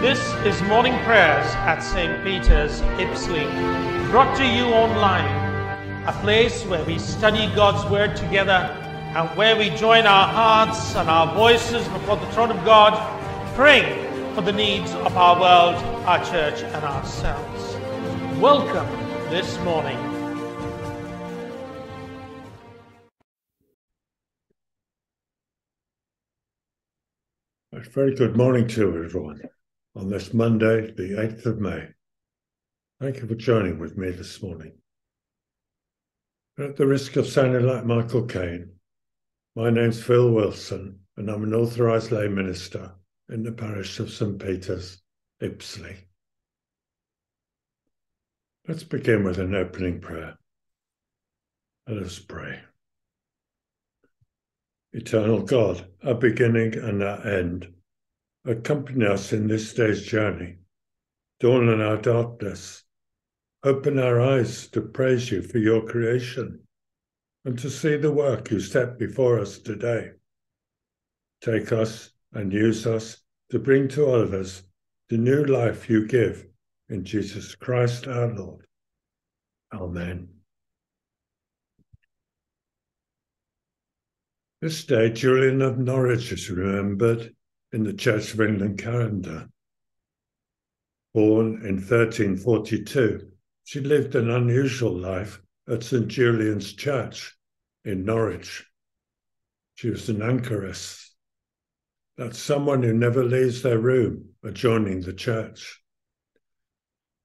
This is morning prayers at St. Peter's, Ipsley, brought to you online, a place where we study God's Word together and where we join our hearts and our voices before the throne of God, praying for the needs of our world, our church, and ourselves. Welcome this morning. Very good morning to everyone on this Monday, the 8th of May. Thank you for joining with me this morning. At the risk of sounding like Michael Caine, my name's Phil Wilson, and I'm an authorised lay minister in the parish of St Peter's, Ipsley. Let's begin with an opening prayer. Let us pray. Eternal God, our beginning and our end, accompany us in this day's journey. Dawn in our darkness. Open our eyes to praise you for your creation and to see the work you set before us today. Take us and use us to bring to others the new life you give in Jesus Christ our Lord. Amen. This day, Julian of Norwich is remembered in the Church of England calendar. Born in 1342, she lived an unusual life at St. Julian's Church in Norwich. She was an anchoress, that's someone who never leaves their room adjoining the church.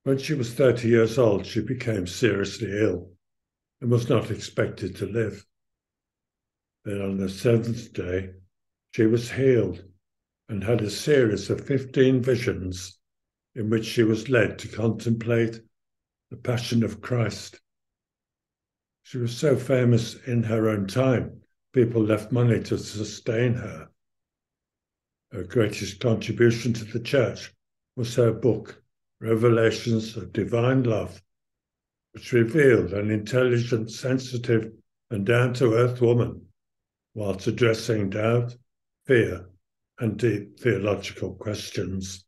When she was 30 years old, she became seriously ill and was not expected to live. Then on the seventh day, she was healed and had a series of 15 visions in which she was led to contemplate the Passion of Christ. She was so famous in her own time, people left money to sustain her. Her greatest contribution to the church was her book, Revelations of Divine Love, which revealed an intelligent, sensitive, and down to earth woman whilst addressing doubt, fear, and deep theological questions.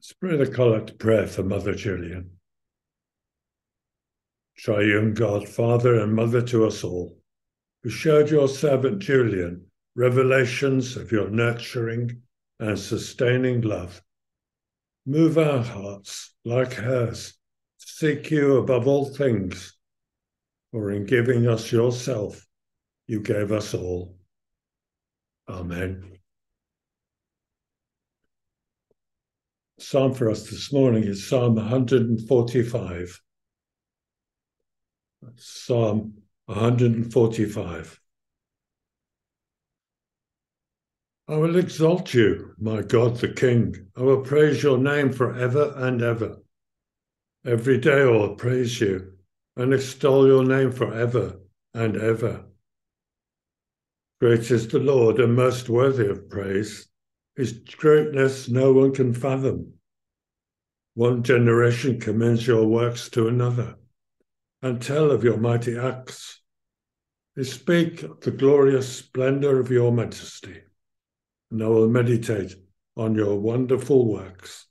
Spread a collect prayer for Mother Julian. Triune God, Father and Mother to us all, who showed your servant Julian revelations of your nurturing and sustaining love. Move our hearts like hers, to seek you above all things, for in giving us yourself, you gave us all. Amen. Psalm for us this morning is Psalm 145. Psalm 145. I will exalt you, my God the King. I will praise your name forever and ever. Every day I will praise you and extol your name forever and ever. Great is the Lord and most worthy of praise. His greatness no one can fathom. One generation commends your works to another and tell of your mighty acts. They speak of the glorious splendor of your majesty, and I will meditate on your wonderful works.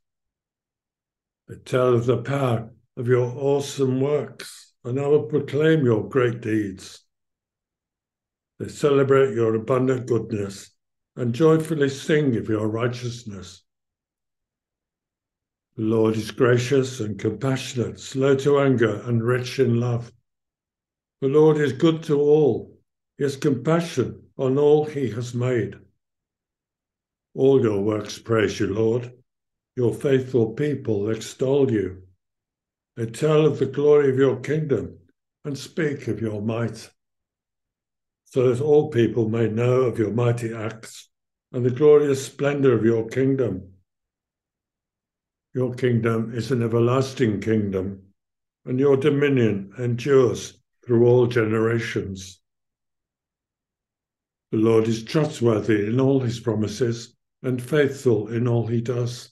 They tell of the power of your awesome works, and I will proclaim your great deeds. They celebrate your abundant goodness and joyfully sing of your righteousness. The Lord is gracious and compassionate, slow to anger, and rich in love. The Lord is good to all. He has compassion on all he has made. All your works praise you, Lord. Your faithful people extol you. They tell of the glory of your kingdom and speak of your might so that all people may know of your mighty acts and the glorious splendor of your kingdom. Your kingdom is an everlasting kingdom, and your dominion endures through all generations. The Lord is trustworthy in all his promises and faithful in all he does.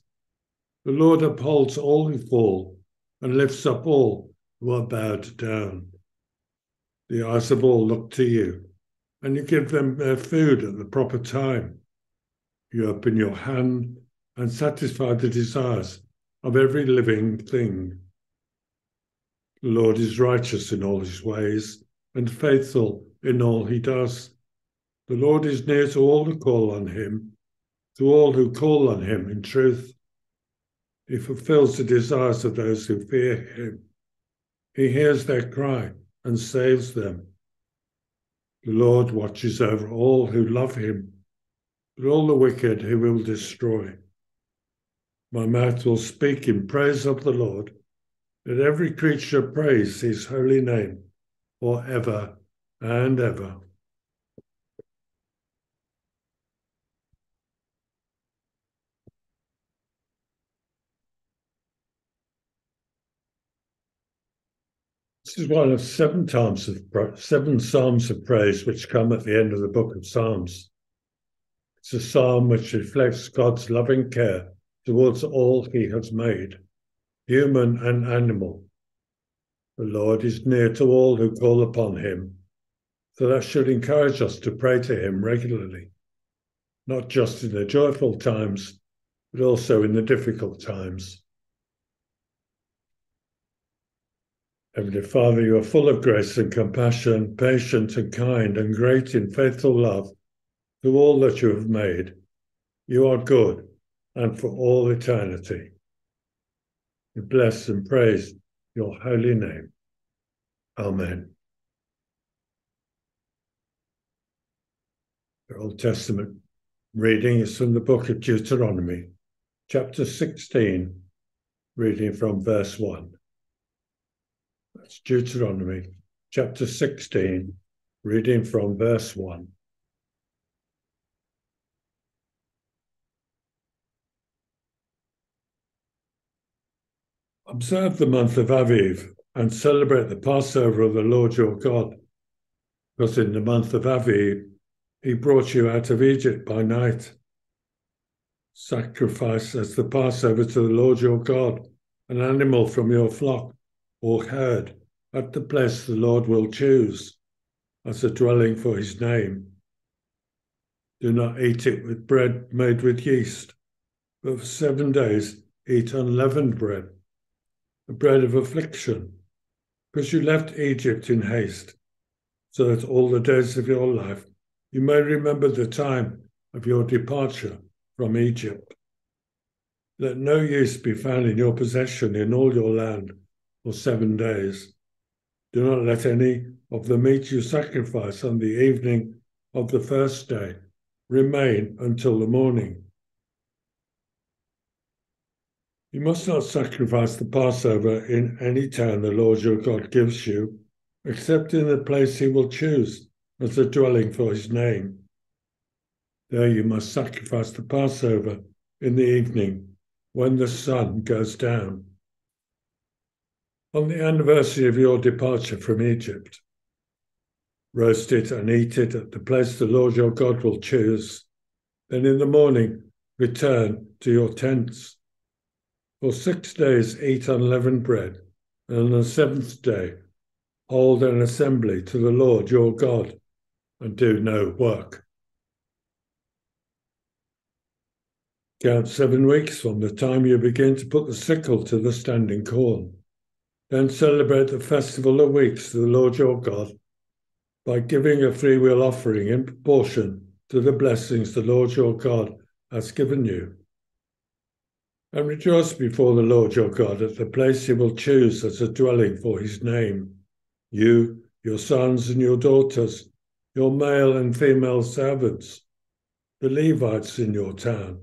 The Lord upholds all who fall and lifts up all who are bowed down. The eyes of all look to you and you give them their food at the proper time. You open your hand and satisfy the desires of every living thing. The Lord is righteous in all his ways and faithful in all he does. The Lord is near to all who call on him, to all who call on him in truth. He fulfills the desires of those who fear him. He hears their cry and saves them. The Lord watches over all who love him, but all the wicked he will destroy. My mouth will speak in praise of the Lord. Let every creature praise his holy name for ever and ever. This is one of seven times of seven psalms of praise which come at the end of the book of Psalms. It's a psalm which reflects God's loving care towards all he has made, human and animal. The Lord is near to all who call upon him, so that should encourage us to pray to him regularly, not just in the joyful times, but also in the difficult times. Heavenly Father, you are full of grace and compassion, patient and kind, and great in faithful love to all that you have made. You are good and for all eternity. We bless and praise your holy name. Amen. The Old Testament reading is from the book of Deuteronomy, chapter 16, reading from verse 1. That's Deuteronomy chapter 16, reading from verse 1. Observe the month of Aviv and celebrate the Passover of the Lord your God, because in the month of Aviv he brought you out of Egypt by night. Sacrifice as the Passover to the Lord your God an animal from your flock or herd at the place the Lord will choose as a dwelling for his name. Do not eat it with bread made with yeast, but for seven days eat unleavened bread, the bread of affliction, because you left Egypt in haste, so that all the days of your life you may remember the time of your departure from Egypt. Let no yeast be found in your possession in all your land for seven days do not let any of the meat you sacrifice on the evening of the first day remain until the morning. You must not sacrifice the Passover in any town the Lord your God gives you, except in the place he will choose as a dwelling for his name. There you must sacrifice the Passover in the evening when the sun goes down on the anniversary of your departure from Egypt. Roast it and eat it at the place the Lord your God will choose. Then in the morning, return to your tents. For six days, eat unleavened bread, and on the seventh day, hold an assembly to the Lord your God, and do no work. Count seven weeks from the time you begin to put the sickle to the standing corn. Then celebrate the festival of weeks to the Lord your God by giving a freewill offering in proportion to the blessings the Lord your God has given you. And rejoice before the Lord your God at the place he will choose as a dwelling for his name. You, your sons and your daughters, your male and female servants, the Levites in your town,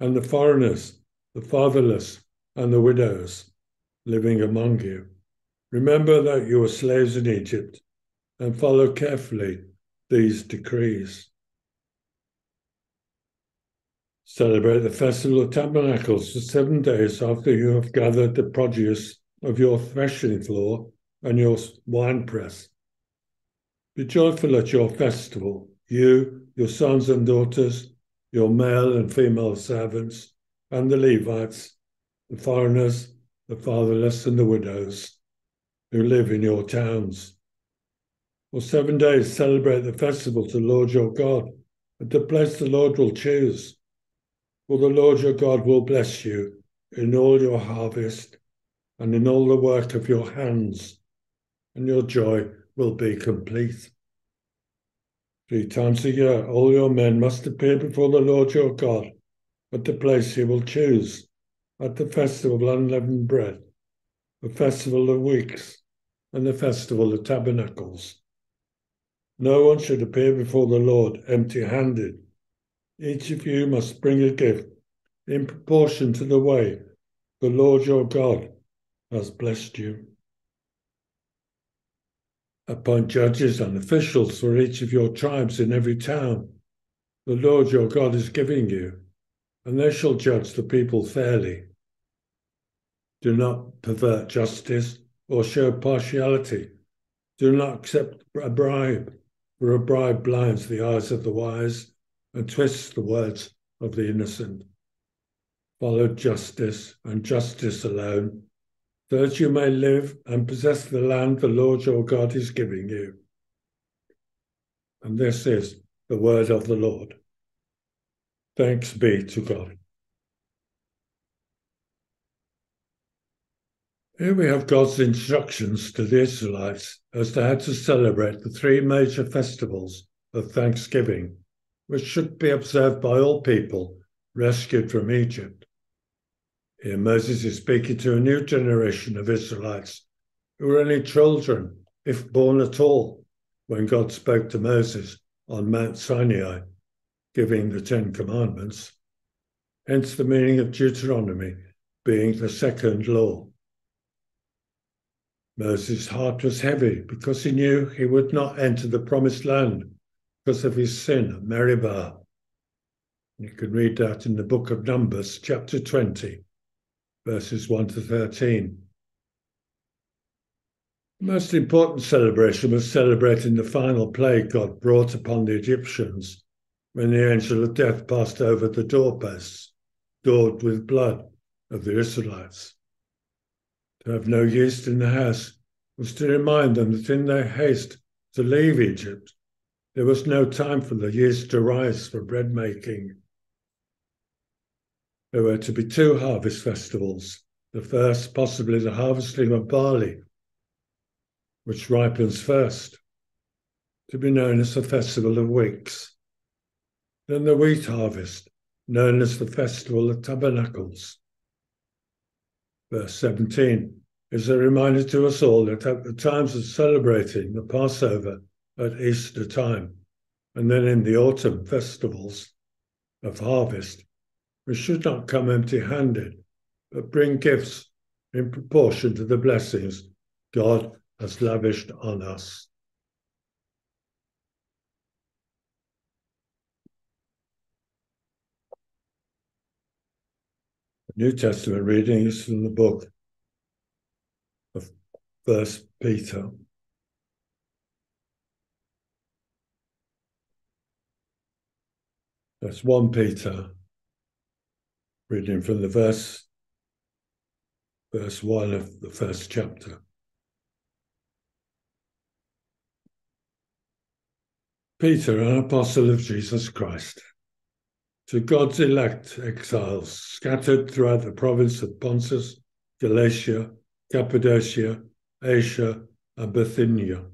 and the foreigners, the fatherless, and the widows living among you. Remember that you were slaves in Egypt and follow carefully these decrees. Celebrate the Festival of Tabernacles for seven days after you have gathered the produce of your threshing floor and your winepress. Be joyful at your festival, you, your sons and daughters, your male and female servants, and the Levites, the foreigners, the fatherless, and the widows who live in your towns. For seven days, celebrate the festival to Lord your God at the place the Lord will choose For the Lord your God will bless you in all your harvest and in all the work of your hands, and your joy will be complete. Three times a year, all your men must appear before the Lord your God at the place he will choose, at the festival of unleavened bread, the festival of weeks, and the festival of tabernacles. No one should appear before the Lord empty handed. Each of you must bring a gift in proportion to the way the Lord your God has blessed you. Appoint judges and officials for each of your tribes in every town the Lord your God is giving you, and they shall judge the people fairly. Do not pervert justice or show partiality. Do not accept a bribe, for a bribe blinds the eyes of the wise and twists the words of the innocent. Follow justice and justice alone so that you may live and possess the land the Lord your God is giving you. And this is the word of the Lord. Thanks be to God. Here we have God's instructions to the Israelites as to how to celebrate the three major festivals of Thanksgiving, which should be observed by all people rescued from Egypt. Here, Moses is speaking to a new generation of Israelites who were only children, if born at all, when God spoke to Moses on Mount Sinai, giving the Ten Commandments. Hence the meaning of Deuteronomy being the second law. Moses' heart was heavy because he knew he would not enter the promised land because of his sin at Meribah. You can read that in the book of Numbers, chapter 20 verses 1 to 13. The most important celebration was celebrating the final plague God brought upon the Egyptians when the angel of death passed over the doorposts, daubed with blood of the Israelites. Have no yeast in the house was to remind them that in their haste to leave Egypt, there was no time for the yeast to rise for bread making. There were to be two harvest festivals. The first, possibly the harvesting of barley, which ripens first, to be known as the Festival of Weeks. Then the wheat harvest, known as the Festival of Tabernacles. Verse 17 is a reminder to us all that at the times of celebrating the Passover at Easter time, and then in the autumn festivals of harvest, we should not come empty handed, but bring gifts in proportion to the blessings God has lavished on us. New Testament reading is from the book First Peter. That's 1 Peter reading from the verse, verse 1 of the first chapter. Peter, an apostle of Jesus Christ, to God's elect exiles scattered throughout the province of Pontus, Galatia, Cappadocia, Asia, and Bithynia,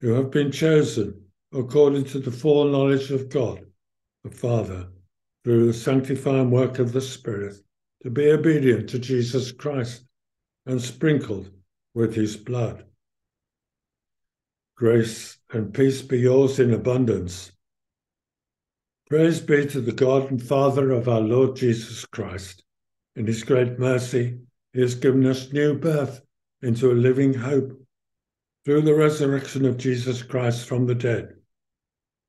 who have been chosen according to the foreknowledge of God, the Father through the sanctifying work of the Spirit to be obedient to Jesus Christ and sprinkled with his blood. Grace and peace be yours in abundance. Praise be to the God and Father of our Lord Jesus Christ. In his great mercy, he has given us new birth into a living hope through the resurrection of Jesus Christ from the dead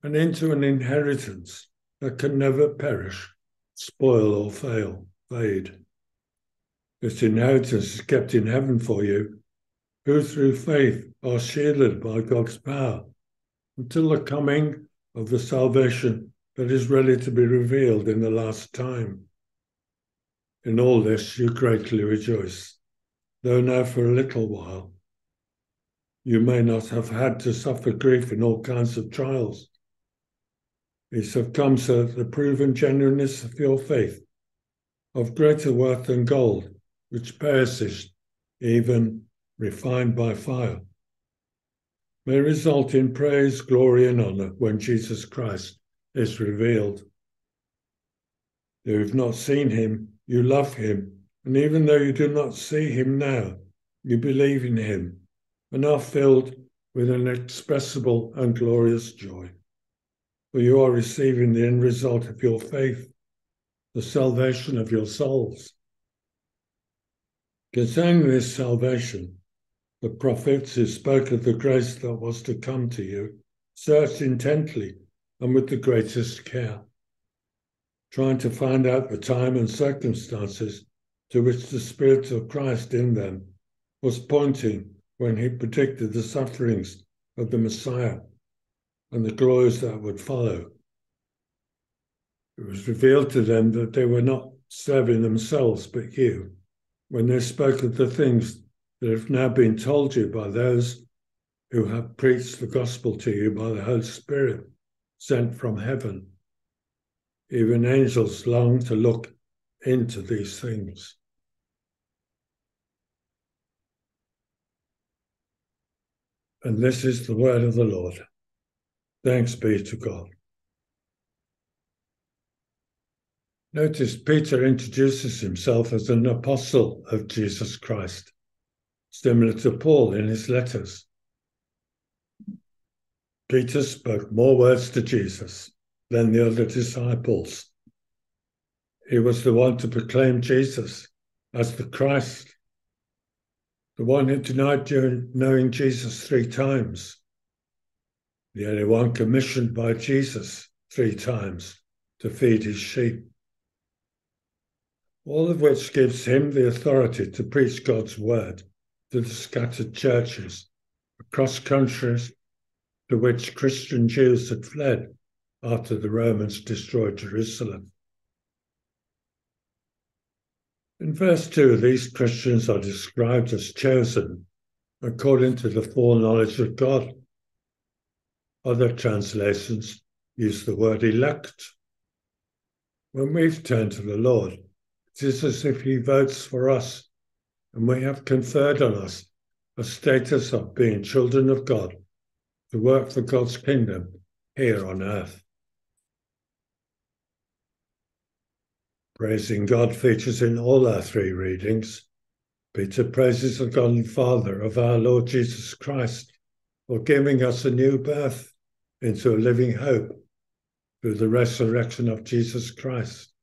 and into an inheritance that can never perish, spoil, or fail, fade. This inheritance is kept in heaven for you, who through faith are shielded by God's power until the coming of the salvation that is ready to be revealed in the last time. In all this you greatly rejoice, though now for a little while. You may not have had to suffer grief in all kinds of trials. Have come that the proven genuineness of your faith, of greater worth than gold, which perishes, even refined by fire, may result in praise, glory, and honor when Jesus Christ is revealed. You've not seen him, you love him, and even though you do not see him now, you believe in him and are filled with an inexpressible and glorious joy. For you are receiving the end result of your faith, the salvation of your souls. Concerning this salvation, the prophets who spoke of the grace that was to come to you searched intently and with the greatest care, trying to find out the time and circumstances to which the Spirit of Christ in them was pointing when he predicted the sufferings of the Messiah and the glories that would follow. It was revealed to them that they were not serving themselves but you when they spoke of the things that have now been told you by those who have preached the gospel to you by the Holy Spirit sent from heaven. Even angels long to look into these things. And this is the word of the Lord. Thanks be to God. Notice Peter introduces himself as an apostle of Jesus Christ, similar to Paul in his letters. Peter spoke more words to Jesus than the other disciples. He was the one to proclaim Jesus as the Christ, the one who denied knowing Jesus three times, the only one commissioned by Jesus three times to feed his sheep. All of which gives him the authority to preach God's word to the scattered churches across countries to which Christian Jews had fled after the Romans destroyed Jerusalem. In verse 2, these Christians are described as chosen according to the foreknowledge of God. Other translations use the word elect. When we've turned to the Lord, it is as if He votes for us, and we have conferred on us a status of being children of God to work for God's kingdom here on earth. Praising God features in all our three readings. Peter praises the God and Father of our Lord Jesus Christ for giving us a new birth into a living hope through the resurrection of Jesus Christ.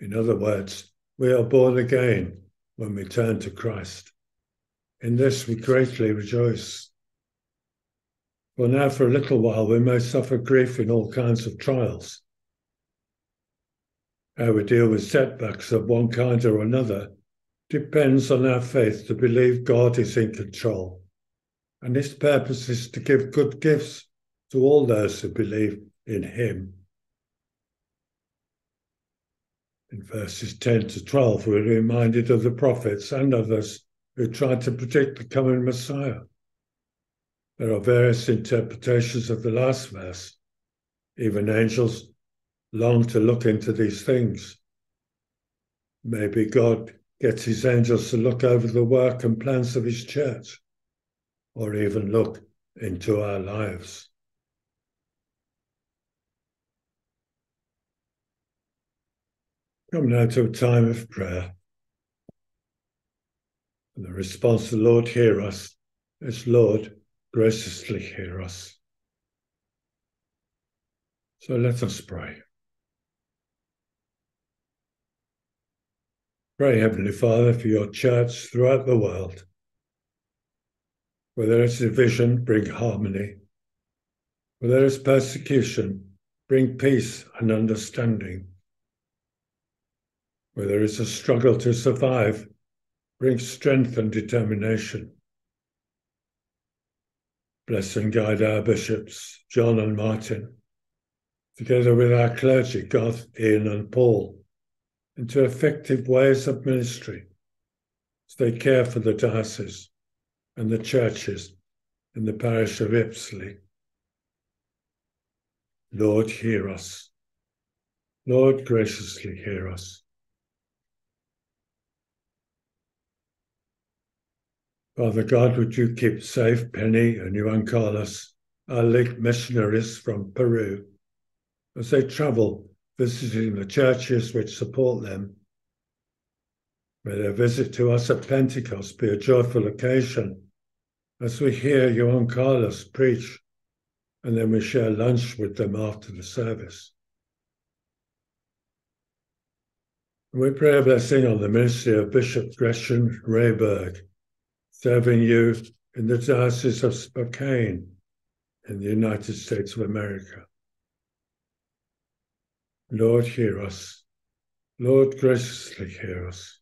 In other words, we are born again when we turn to Christ. In this we greatly rejoice. For now, for a little while, we may suffer grief in all kinds of trials how we deal with setbacks of one kind or another depends on our faith to believe God is in control. And His purpose is to give good gifts to all those who believe in Him. In verses 10 to 12, we're reminded of the prophets and others who tried to predict the coming Messiah. There are various interpretations of the last verse. Even angels long to look into these things. Maybe God gets his angels to look over the work and plans of his church, or even look into our lives. Come now to a time of prayer. And the response the Lord, hear us, is Lord, graciously hear us. So let us pray. Pray, Heavenly Father, for your church throughout the world. Where there is division, bring harmony. Where there is persecution, bring peace and understanding. Where there is a struggle to survive, bring strength and determination. Bless and guide our bishops, John and Martin, together with our clergy, Garth, Ian, and Paul into effective ways of ministry as they care for the diocese and the churches in the parish of Ipsley. Lord, hear us. Lord, graciously hear us. Father God, would you keep safe Penny and Juan Carlos, our late missionaries from Peru, as they travel visiting the churches which support them. May their visit to us at Pentecost be a joyful occasion as we hear Juan Carlos preach and then we share lunch with them after the service. We pray a blessing on the ministry of Bishop Gretchen Rehberg, serving you in the Diocese of Spokane in the United States of America. Lord, hear us. Lord, graciously hear us.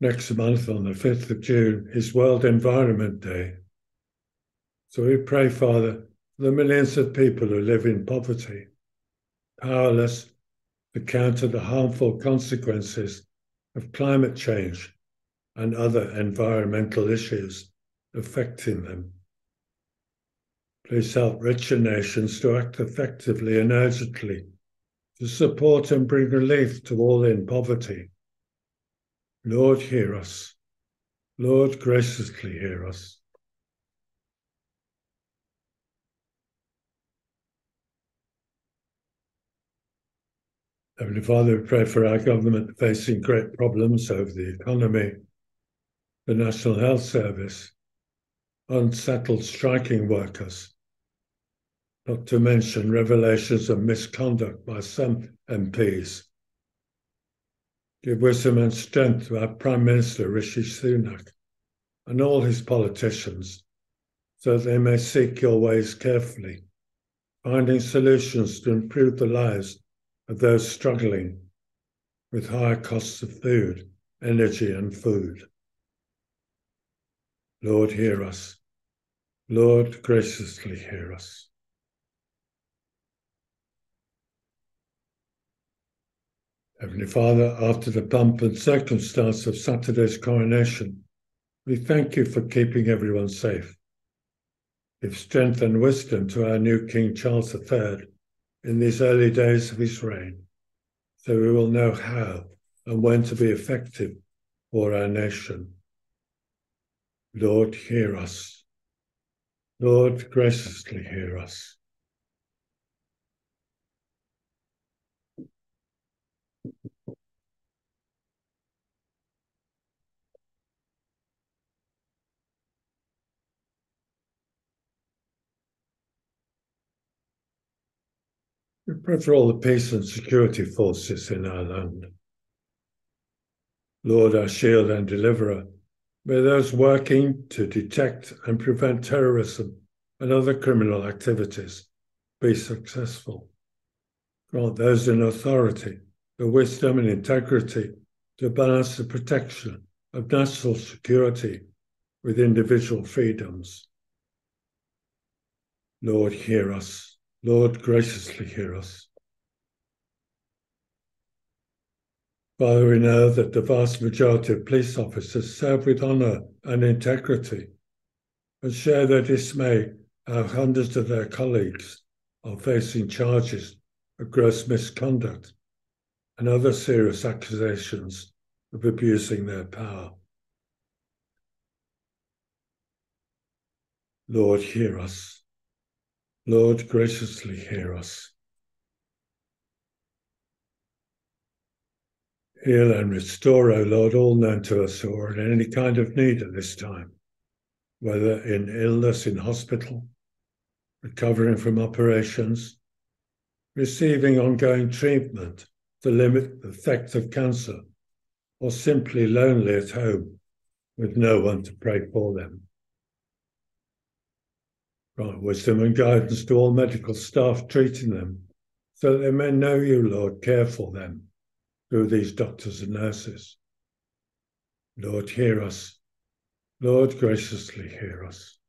Next month, on the 5th of June, is World Environment Day. So we pray, Father, for the millions of people who live in poverty, powerless to counter the harmful consequences of climate change and other environmental issues affecting them. Please help richer nations to act effectively and urgently to support and bring relief to all in poverty. Lord, hear us. Lord, graciously hear us. Heavenly Father, we pray for our government facing great problems over the economy, the National Health Service, unsettled striking workers, not to mention revelations of misconduct by some MPs. Give wisdom and strength to our Prime Minister Rishi Sunak and all his politicians so that they may seek your ways carefully, finding solutions to improve the lives of those struggling with higher costs of food, energy, and food. Lord, hear us. Lord, graciously hear us. Heavenly Father, after the pomp and circumstance of Saturday's coronation, we thank you for keeping everyone safe. Give strength and wisdom to our new King Charles III in these early days of his reign, so we will know how and when to be effective for our nation. Lord, hear us. Lord, graciously hear us. Pray for all the peace and security forces in our land. Lord, our shield and deliverer, may those working to detect and prevent terrorism and other criminal activities be successful. Grant those in authority the wisdom and integrity to balance the protection of national security with individual freedoms. Lord, hear us. Lord, graciously hear us. Father, we know that the vast majority of police officers serve with honour and integrity and share their dismay how hundreds of their colleagues are facing charges of gross misconduct and other serious accusations of abusing their power. Lord, hear us. Lord, graciously hear us. Heal and restore, O Lord, all known to us who are in any kind of need at this time, whether in illness in hospital, recovering from operations, receiving ongoing treatment to limit the effects of cancer, or simply lonely at home with no one to pray for them. Grant wisdom and guidance to all medical staff treating them, so that they may know you, Lord, care for them through these doctors and nurses. Lord, hear us. Lord, graciously hear us.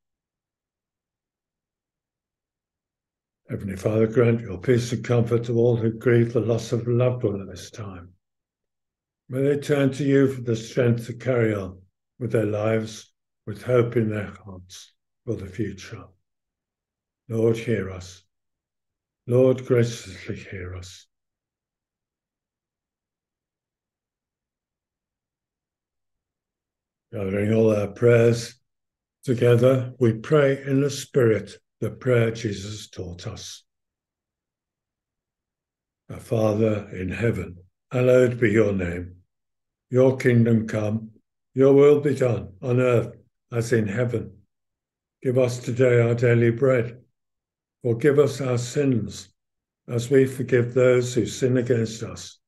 Heavenly Father, grant your peace and comfort to all who grieve the loss of a loved one at this time. May they turn to you for the strength to carry on with their lives with hope in their hearts for the future. Lord, hear us. Lord, graciously hear us. Gathering all our prayers together, we pray in the Spirit the prayer Jesus taught us. Our Father in heaven, hallowed be your name. Your kingdom come, your will be done on earth as in heaven. Give us today our daily bread. Forgive us our sins as we forgive those who sin against us.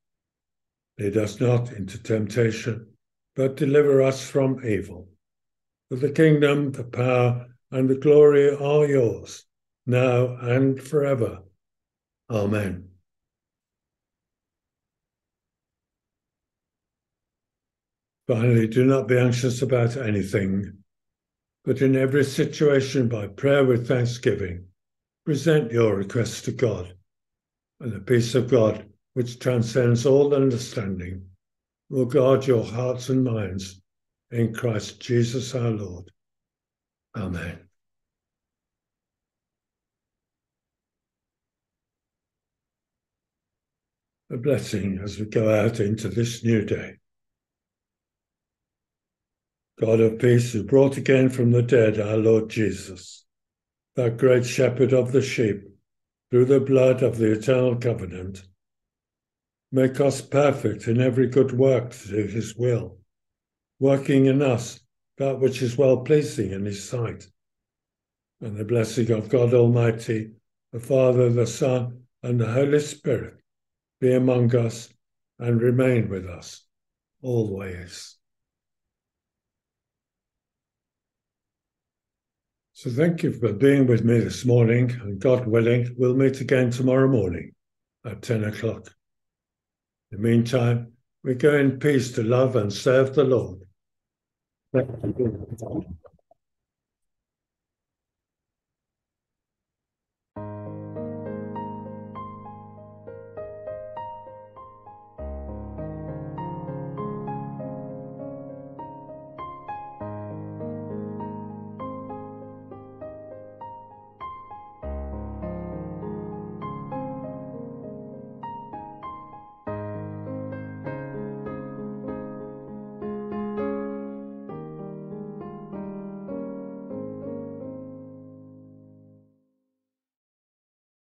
Lead us not into temptation but deliver us from evil. For the kingdom, the power, and the glory are yours, now and forever. Amen. Finally, do not be anxious about anything, but in every situation, by prayer with thanksgiving, present your requests to God, and the peace of God, which transcends all understanding, will guard your hearts and minds in Christ Jesus our Lord. Amen. A blessing as we go out into this new day. God of peace, who brought again from the dead our Lord Jesus, that great shepherd of the sheep, through the blood of the eternal covenant, Make us perfect in every good work to his will, working in us that which is well pleasing in his sight. And the blessing of God Almighty, the Father, the Son, and the Holy Spirit be among us and remain with us always. So thank you for being with me this morning, and God willing, we'll meet again tomorrow morning at 10 o'clock. In the meantime, we go in peace to love and serve the Lord.